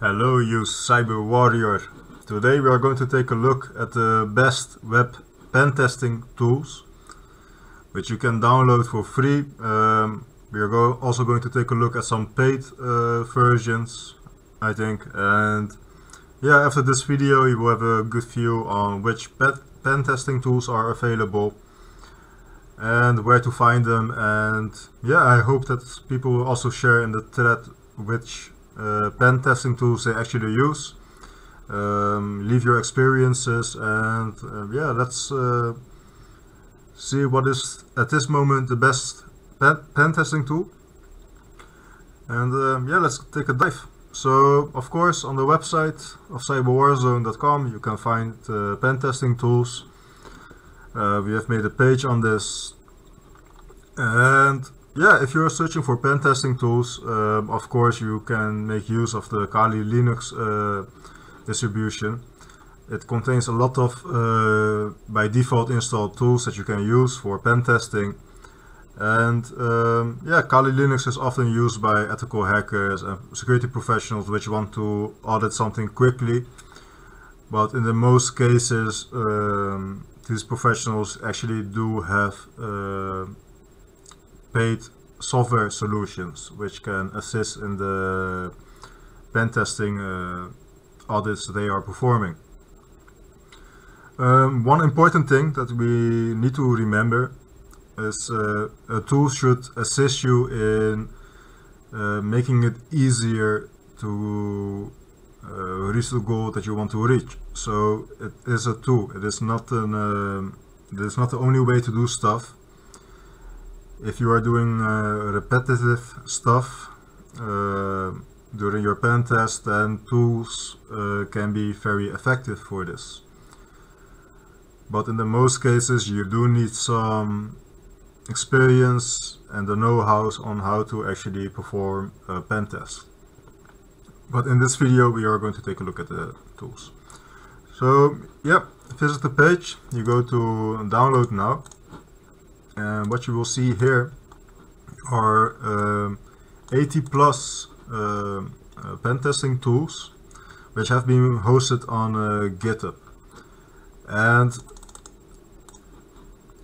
Hello you cyber warrior. Today we are going to take a look at the best web pen testing tools which you can download for free. Um, we are go also going to take a look at some paid uh, versions I think and yeah after this video you will have a good view on which pen testing tools are available and where to find them and yeah I hope that people will also share in the thread which pen testing tools they actually use. Um, leave your experiences and uh, yeah let's uh, see what is at this moment the best pen, pen testing tool. And um, yeah let's take a dive. So of course on the website of cyberwarzone.com you can find uh, pen testing tools. Uh, we have made a page on this. And yeah if you're searching for pen testing tools um, of course you can make use of the Kali Linux uh, distribution it contains a lot of uh, by default installed tools that you can use for pen testing and um, yeah, Kali Linux is often used by ethical hackers and security professionals which want to audit something quickly. But in the most cases, um, these professionals actually do have uh, paid software solutions which can assist in the pen testing uh, audits they are performing. Um, one important thing that we need to remember is uh, a tool should assist you in uh, making it easier to uh, reach the goal that you want to reach. So it is a tool. It is not an. Um, it is not the only way to do stuff. If you are doing uh, repetitive stuff uh, during your pen test, then tools uh, can be very effective for this. But in the most cases, you do need some experience and the know-how on how to actually perform a pen test. But in this video we are going to take a look at the tools. So yeah, visit the page, you go to download now and what you will see here are um, 80 plus uh, uh, pen testing tools which have been hosted on uh, GitHub. And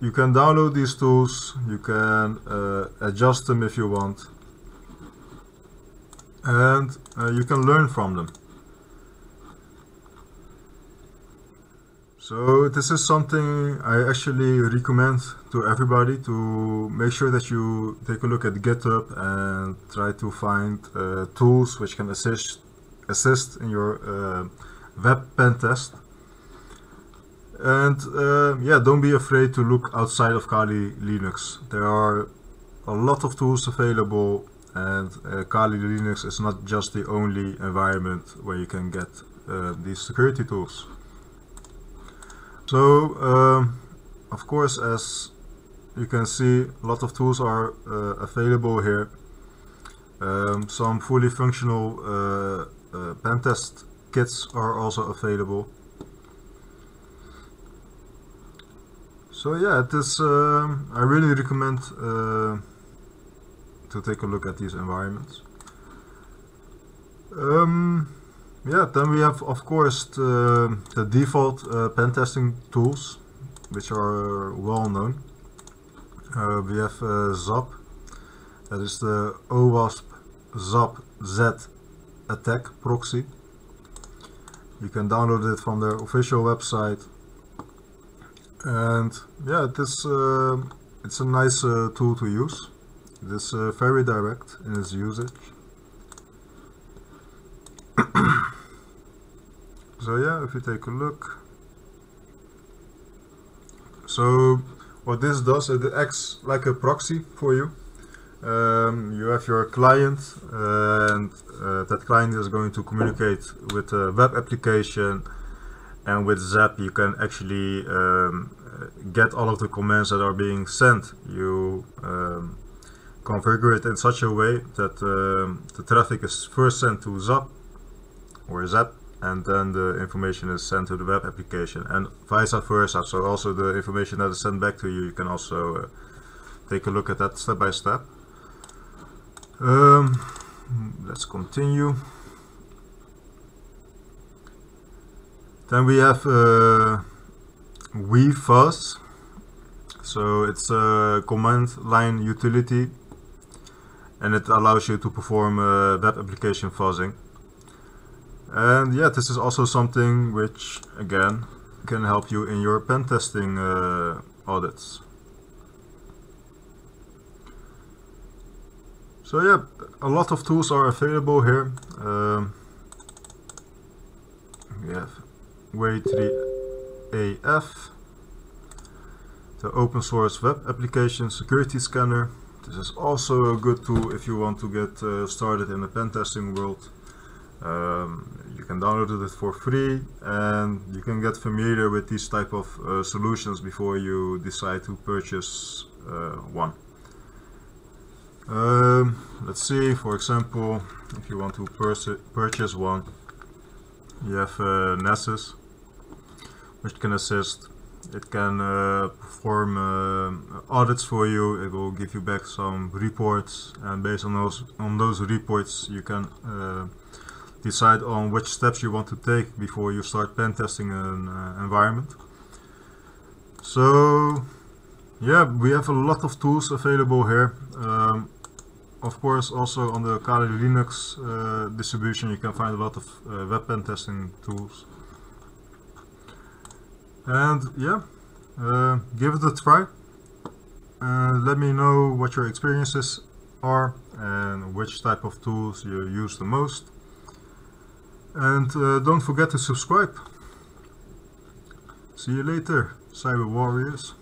you can download these tools, you can uh, adjust them if you want and uh, you can learn from them. So this is something I actually recommend to everybody to make sure that you take a look at GitHub and try to find uh, tools which can assist assist in your uh, web pen test and uh, yeah, don't be afraid to look outside of Kali Linux. There are a lot of tools available and uh, Kali Linux is not just the only environment where you can get uh, these security tools. So, um, of course, as you can see, a lot of tools are uh, available here. Um, some fully functional uh, uh, pen test kits are also available. So yeah, it is. Um, I really recommend uh, to take a look at these environments. Um, yeah, then we have of course the, the default uh, pen testing tools, which are well known. Uh, we have uh, ZAP, that is the OWASP ZAP Z attack proxy. You can download it from their official website and yeah this uh, it's a nice uh, tool to use it is uh, very direct in its usage so yeah if you take a look so what this does it acts like a proxy for you um, you have your client and uh, that client is going to communicate with a web application and with Zap you can actually um, get all of the commands that are being sent. You um, configure it in such a way that um, the traffic is first sent to Zap or Zap and then the information is sent to the web application and vice versa. So also the information that is sent back to you, you can also uh, take a look at that step by step. Um, let's continue. Then we have uh, Wfuzz. So it's a command line utility and it allows you to perform uh, web application fuzzing. And yeah, this is also something which again can help you in your pen testing uh, audits. So yeah, a lot of tools are available here. Um, we have w3af, the open source web application security scanner. This is also a good tool if you want to get uh, started in the pen testing world. Um, you can download it for free and you can get familiar with these type of uh, solutions before you decide to purchase uh, one. Um, let's see, for example, if you want to purchase one, you have uh, Nessus, which can assist. It can uh, perform uh, audits for you. It will give you back some reports, and based on those on those reports, you can uh, decide on which steps you want to take before you start pen testing an uh, environment. So yeah, we have a lot of tools available here. Um, of course, also on the Kali Linux uh, distribution, you can find a lot of uh, web pen testing tools. And yeah, uh, give it a try. Let me know what your experiences are and which type of tools you use the most. And uh, don't forget to subscribe. See you later, Cyber Warriors.